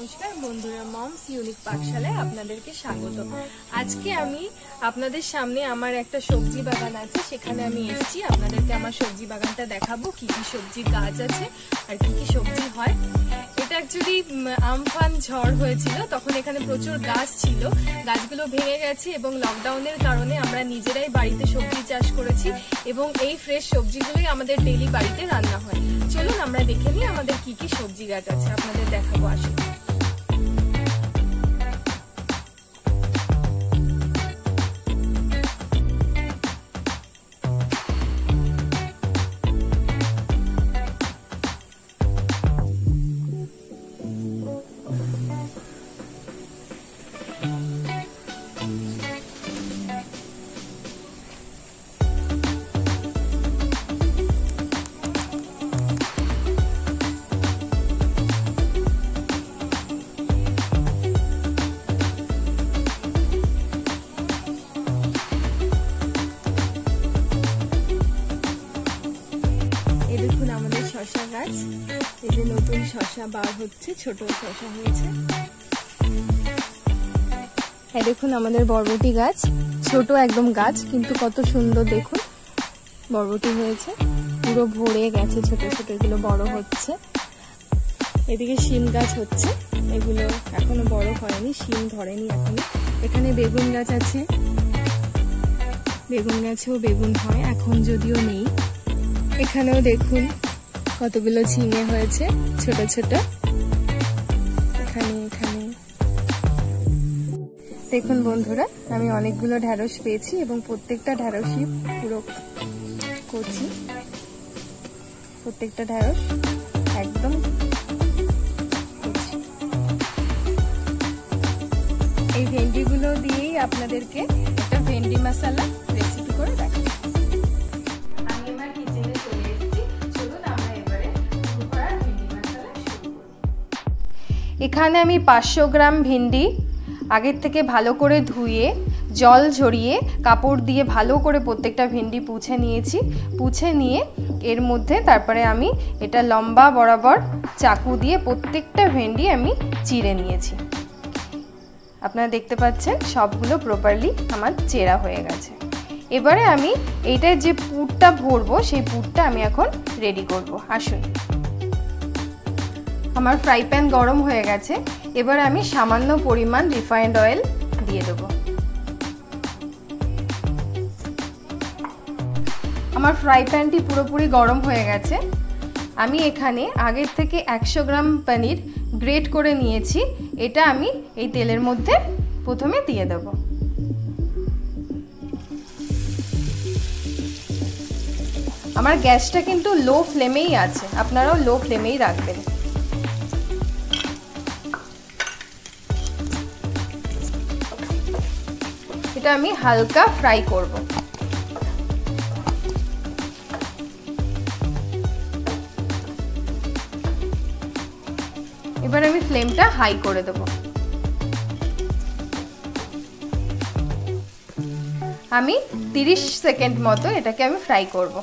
নমস্কার বন্ধুরা, moms unique পাঠশালায় আপনাদেরকে স্বাগত। আজকে আমি আপনাদের সামনে আমার একটা সবজি বাগান আছে, সেখানে আমি এসেছি। আপনাদেরকে আমার সবজি বাগানটা দেখাবো, কি কি সবজি গাছ আছে আর কি কি সবজি হয়। এটা অ্যাকচুয়ালি আমফান ঝড় হয়েছিল, তখন এখানে প্রচুর গাছ ছিল। গাছগুলো ভেঙে গেছে এবং লকডাউনের কারণে আমরা নিজেরাই বাড়িতে সবজি চাষ করেছি এবং এই ফ্রেশ সবজিগুলোই আমাদের ডেলি বাড়িতে রান্না হয়। চলুন আমরা দেখে নিই আমাদের কি কি সবজি গাছ আছে। আপনাদের দেখাবো আসুন এই যে নতুন শশা বার হচ্ছে, ছোট শশা হয়েছে। এই দেখুন আমাদের বরবটি গাছ, ছোট একদম গাছ, কিন্তু কত সুন্দর দেখুন। বরবটি হয়েছে, পুরো ভরে গেছে, ছোট ছোট, এগুলো বড় হচ্ছে। এদিকে শিম গাছ হচ্ছে, এগুলো এখনও বড় হয়নি, শিম ধরেনি এখনও। এখানে বেগুন গাছ আছে। বেগুন গাছেও বেগুন হয়, এখন যদিও নেই। এখানেও দেখুন কতগুলো ঝিঙে হয়েছে? ছোট ছোট। এখানে এখানে। দেখুন বন্ধুরা, আমি অনেকগুলো ঢ্যাঁড়স পেয়েছি এবং প্রত্যেকটা ঢ্যাঁড়সই পুরো করছি। প্রত্যেকটা ঢ্যাঁড়স একদম এই ভেন্ডিগুলো দিয়েই আপনাদেরকে একটা ভেন্ডি মশলা এখানে আমি পাঁচশো গ্রাম ভিন্ডি আগের থেকে ভালো করে ধুয়ে, জল ঝরিয়ে, কাপড় দিয়ে ভালো করে প্রত্যেকটা ভেন্ডি পুছে নিয়েছি। পুছে নিয়ে এর মধ্যে তারপরে আমি এটা লম্বা বরাবর চাকু দিয়ে প্রত্যেকটা ভেন্ডি আমি চিড়ে নিয়েছি। আপনারা দেখতে পাচ্ছেন, সবগুলো প্রপারলি আমার চেরা হয়ে গেছে। এবারে আমি এইটার যে পুরটা ভরবো, সেই পুরটা আমি এখন রেডি করব। আসুন। আমার ফ্রাই প্যান গরম হয়ে গেছে, এবার আমি সামান্য পরিমাণ রিফাইন্ড অয়েল দিয়ে দেবো। আমার ফ্রাই প্যানটি পুরোপুরি গরম হয়ে গেছে। আমি এখানে আগের থেকে একশো গ্রাম পনির গ্রেট করে নিয়েছি, এটা আমি এই তেলের মধ্যে প্রথমে দিয়ে দেব। আমার গ্যাসটা কিন্তু লো ফ্লেমেই আছে, আপনারাও লো ফ্লেমেই রাখবেন। এটা আমি হালকা ফ্রাই করব। এবার আমি ফ্লেমটা হাই করে দেব। আমি 30 সেকেন্ড মতো এটাকে আমি ফ্রাই করব।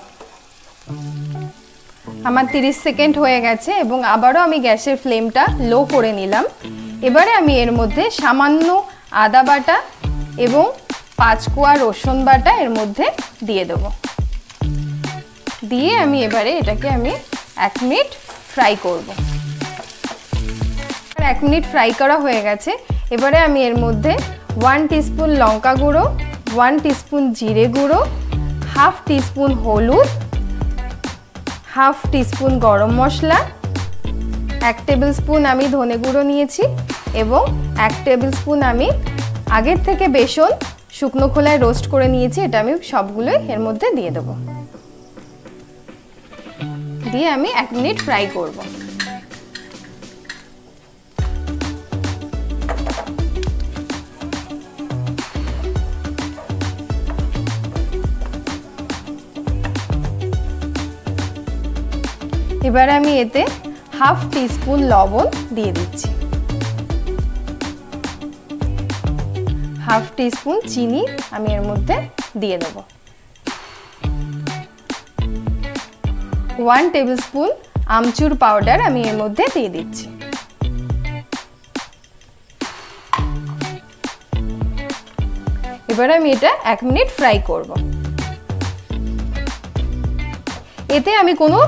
আমার 30 সেকেন্ড হয়ে গেছে এবং আবারও আমি গ্যাসের ফ্লেমটা লো করে নিলাম। এবারে আমি এর মধ্যে সামান্য আদা বাটা এবং পাঁচ কোয়া রসুন বাটা এর মধ্যে দিয়ে দেব। দিয়ে আমি এবারে এটাকে আমি এক মিনিট ফ্রাই করব। এক মিনিট ফ্রাই করা হয়ে গেছে। এবারে আমি এর মধ্যে ওয়ান টিস্পুন লঙ্কা গুঁড়ো, ওয়ান টিস্পুন জিরে গুঁড়ো, হাফ টিস্পুন হলুদ, হাফ টিস্পুন গরম মশলা, এক টেবিল স্পুন আমি ধনে গুঁড়ো নিয়েছি এবং এক টেবিল স্পুন আমি আগের থেকে বেসন শুকনো খোলায় রোস্ট করে নিয়েছি, এটা আমি সবগুলোই এর মধ্যে দিয়ে দেবো। দিয়ে আমি এক মিনিট ফ্রাই করব। এবার আমি এতে হাফ টিস্পুন লবণ দিয়ে দিচ্ছি। হাফ টি স্পুন চিনি আমি এর মধ্যে দিয়ে দেব। ওয়ান টেবিল স্পুন আমচুর পাউডার আমি এর মধ্যে দিয়ে দিচ্ছি। এবার আমি এটা এক মিনিট ফ্রাই করব। এতে আমি কোনো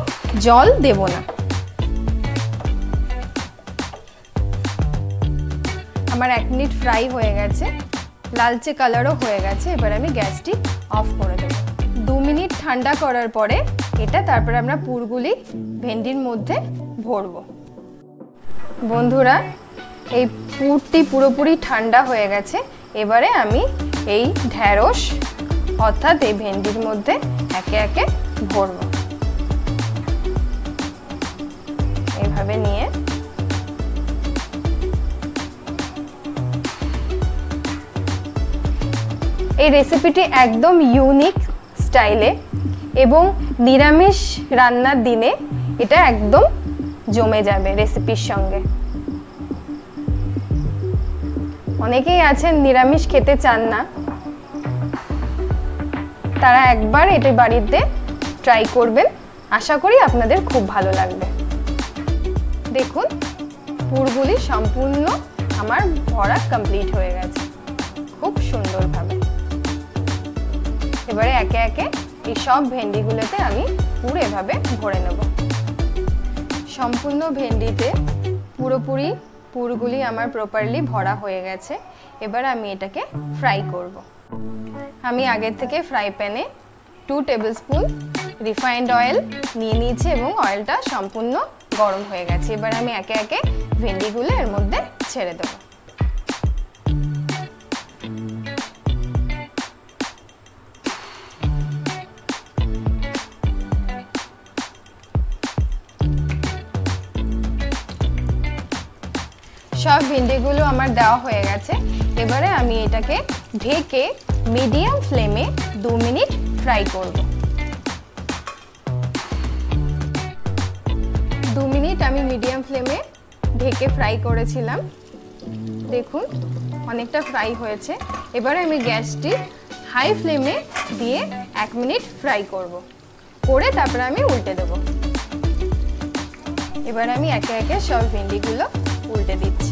জল দেব না। আমার এক মিনিট ফ্রাই হয়ে গেছে। লালচে কালারও হয়ে গেছে, এবার আমি গ্যাসটি অফ করে দেবো। দু মিনিট ঠান্ডা করার পরে এটা তারপরে আমরা পুরগুলি ভেন্ডির মধ্যে ভরবো। বন্ধুরা, এই পুরটি পুরোপুরি ঠান্ডা হয়ে গেছে, এবারে আমি এই ঢ্যাঁড়স, অর্থাৎ এই ভেন্ডির মধ্যে একে একে ভরবো। এইভাবে নিয়ে এই রেসিপিটি একদম ইউনিক স্টাইলে এবং নিরামিষ রান্নার দিনে এটা একদম জমে যাবে রেসিপির সঙ্গে। অনেকেই আছেন নিরামিষ খেতে চান না। তারা একবার এটা বাড়িতে ট্রাই করবেন। আশা করি আপনাদের খুব ভালো লাগবে। দেখুন, পুরগুলি সম্পূর্ণ আমার ভরা কমপ্লিট হয়ে গেছে। খুব সুন্দরভাবে। এবারে একে একে এই সব ভেন্ডিগুলোতে আমি পুরো এভাবে ভরে নেব। সম্পূর্ণ ভেন্ডিতে পুরোপুরি পুরগুলি আমার প্রপারলি ভরা হয়ে গেছে। এবার আমি এটাকে ফ্রাই করব। আমি আগের থেকে ফ্রাই প্যানে two tablespoon refined oil নিয়ে নিয়েছি এবং অয়েলটা সম্পূর্ণ গরম হয়ে গেছে। এবার আমি একে একে ভেন্ডিগুলো এর মধ্যে ছেড়ে দেবো। সব ভেন্ডিগুলো আমার দেওয়া হয়ে গেছে। এবারে আমি এটাকে ঢেকে মিডিয়াম ফ্লেমে দু মিনিট ফ্রাই করব। দু মিনিট আমি মিডিয়াম ফ্লেমে ঢেকে ফ্রাই করেছিলাম। দেখুন, অনেকটা ফ্রাই হয়েছে। এবারে আমি গ্যাসটি হাই ফ্লেমে দিয়ে এক মিনিট ফ্রাই করব। করে তারপরে আমি উল্টে দেবো। এবার আমি একে একে সব ভেন্ডিগুলো উল্টে দিচ্ছি।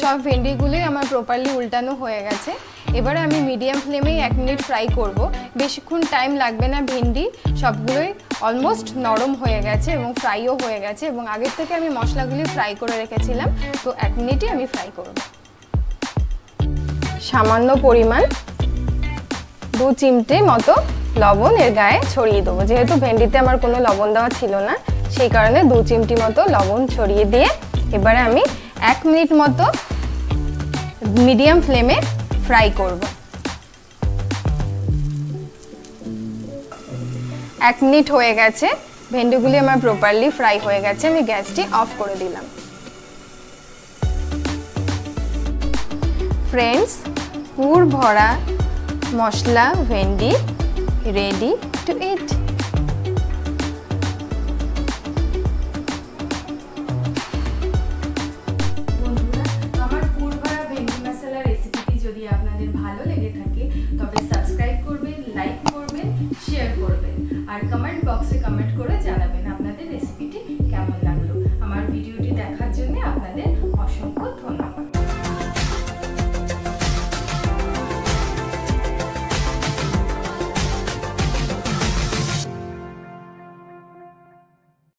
সব ভেন্ডিগুলোই আমার প্রপারলি উল্টানো হয়ে গেছে। এবারে আমি মিডিয়াম ফ্লেমেই এক মিনিট ফ্রাই করব। বেশিক্ষণ টাইম লাগবে না ভেন্ডি। সবগুলোই অলমোস্ট নরম হয়ে গেছে এবং ফ্রাইও হয়ে গেছে এবং আগের থেকে আমি মশলাগুলি ফ্রাই করে রেখেছিলাম। তো এক মিনিটই আমি ফ্রাই করব। সামান্য পরিমাণ দু চিমটে মতো লবণ এর গায়ে ছড়িয়ে দেবো। যেহেতু ভেন্ডিতে আমার কোনো লবণ দেওয়া ছিল না, সেই কারণে দু চিমটি মতো লবণ ছড়িয়ে দিয়ে এবারে আমি এক মিনিট মতো মিডিয়াম ফ্লেমে ফ্রাই করব। এক মিনিট হয়ে গেছে। ভেন্ডিগুলি আমার প্রপারলি ফ্রাই হয়ে গেছে। আমি গ্যাসটি অফ করে দিলাম। ফ্রেন্ডস পুর ভরা মশলা, ভেন্ডি রেডি টু ইট যদি আপনাদের ভালো লেগে থাকে, তবে সাবস্ক্রাইব করবেন লাইক করবেন শেয়ার করবেন, আর কমেন্ট বক্সে কমেন্ট করে জানাবেন।